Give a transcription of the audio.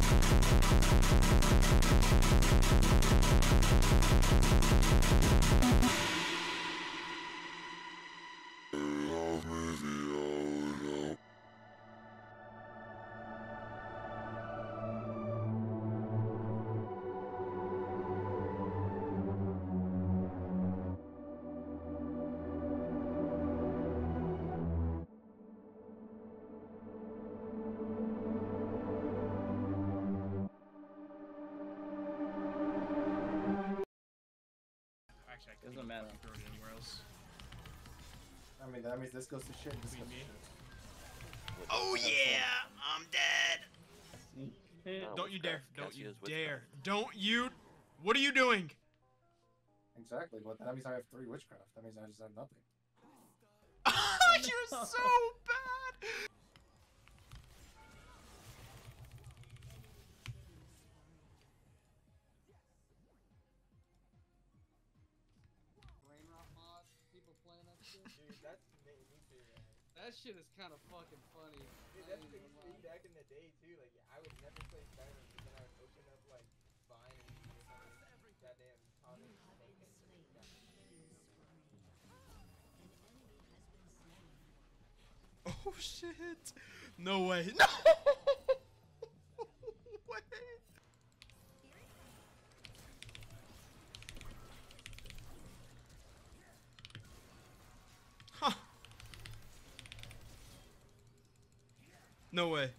Actually, I could Doesn't matter. throw it anywhere else. I mean, that means this goes to shit. This What goes to shit. Oh yeah, I'm dead. Don't you dare! Don't you dare! Don't you! What are you doing? Exactly, but that means I have three witchcraft. That means I just have nothing. You're so bad. Dude, that's me, me too, man. That shit is kind of fucking funny. Dude, I that's ain't the gonna thing back in the day too. Like, I would never play Skyrim, but then I would open up like Vine and see some goddamn Thomas Snake Oh shit! No way! No No way.